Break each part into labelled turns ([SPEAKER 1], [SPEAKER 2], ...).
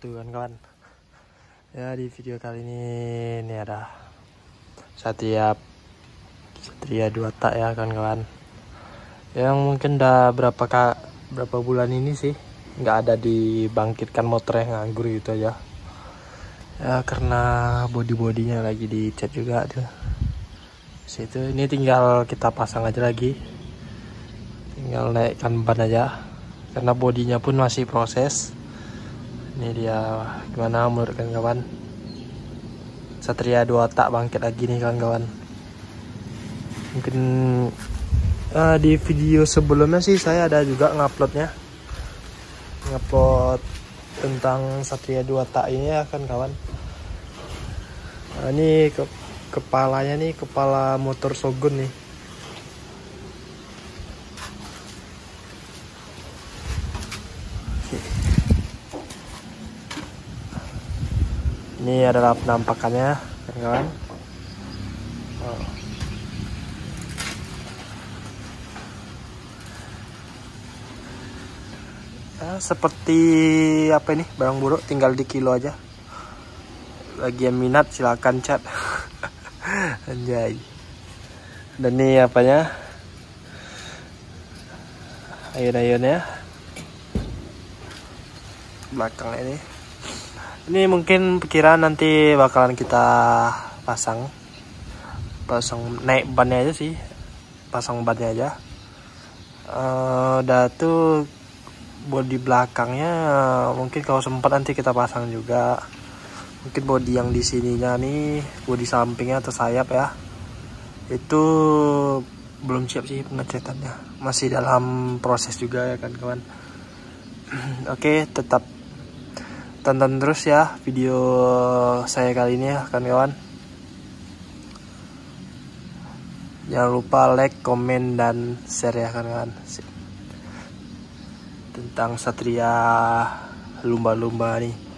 [SPEAKER 1] kawan-kawan ya di video kali ini ini ada Satria Satria dua tak ya kawan-kawan. Yang mungkin udah berapa kak berapa bulan ini sih nggak ada dibangkitkan motor yang nganggur gitu aja ya karena body bodinya lagi dicat juga tuh. Situ ini tinggal kita pasang aja lagi. Tinggal naikkan ban aja. Karena bodinya pun masih proses. Ini dia gimana menurut kawan-kawan? Satria dua tak bangkit lagi nih kawan-kawan. Mungkin eh, di video sebelumnya sih saya ada juga nguploadnya. Ngupload tentang Satria dua tak ini ya kan kawan Nah, ini ke kepalanya nih kepala motor Sogun nih Ini adalah penampakannya, kawan-kawan. Oh. Ya, seperti apa ini barang buruk tinggal di kilo aja. Bagi yang minat silakan chat. Anjay. Dan ini apanya? Ayun-ayunnya. Belakang ini ini mungkin pikiran nanti bakalan kita pasang pasang naik bannya aja sih pasang bannya aja Eh, udah tuh body belakangnya mungkin kalau sempat nanti kita pasang juga mungkin body yang di sininya nih body sampingnya atau sayap ya. Itu belum siap sih pengecatannya masih dalam proses juga ya kan kawan. Oke tetap tonton terus ya video saya kali ini ya kawan-kawan jangan lupa like, komen, dan share ya kawan-kawan Sip. tentang satria lumba-lumba nih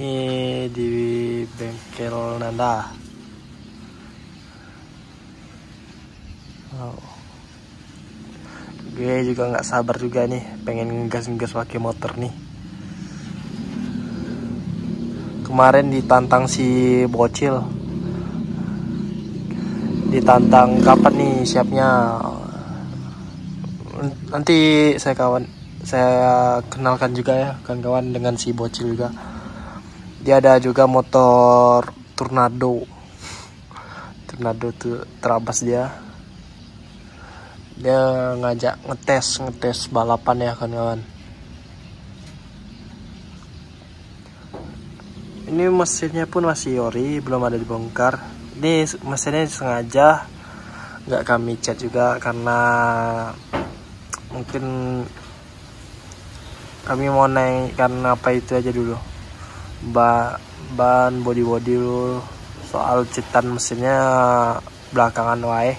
[SPEAKER 1] ini di bengkel Nanda. Oh gue juga nggak sabar juga nih pengen ngegas-ngegas pakai motor nih. Kemarin ditantang si bocil. Ditantang kapan nih siapnya? Nanti saya kawan saya kenalkan juga ya kawan-kawan dengan si bocil juga dia ada juga motor tornado. Tornado tuh terabas dia. Dia ngajak ngetes ngetes balapan ya kawan-kawan. Ini mesinnya pun masih ori belum ada dibongkar. Ini mesinnya sengaja nggak kami cat juga karena mungkin kami mau naikkan apa itu aja dulu ba ban body body dulu soal cetan mesinnya belakangan wae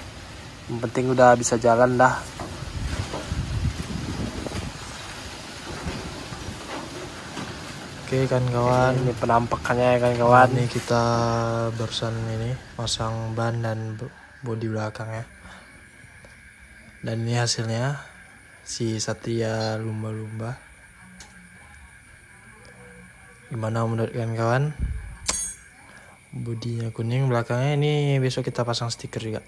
[SPEAKER 1] yang penting udah bisa jalan dah Oke kan kawan, ini penampakannya ya kan kawan. Ini kita barusan ini pasang ban dan bodi belakang ya. Dan ini hasilnya si Satria lumba-lumba gimana menurut kalian kawan? bodinya kuning belakangnya ini besok kita pasang stiker juga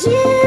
[SPEAKER 1] Yeah.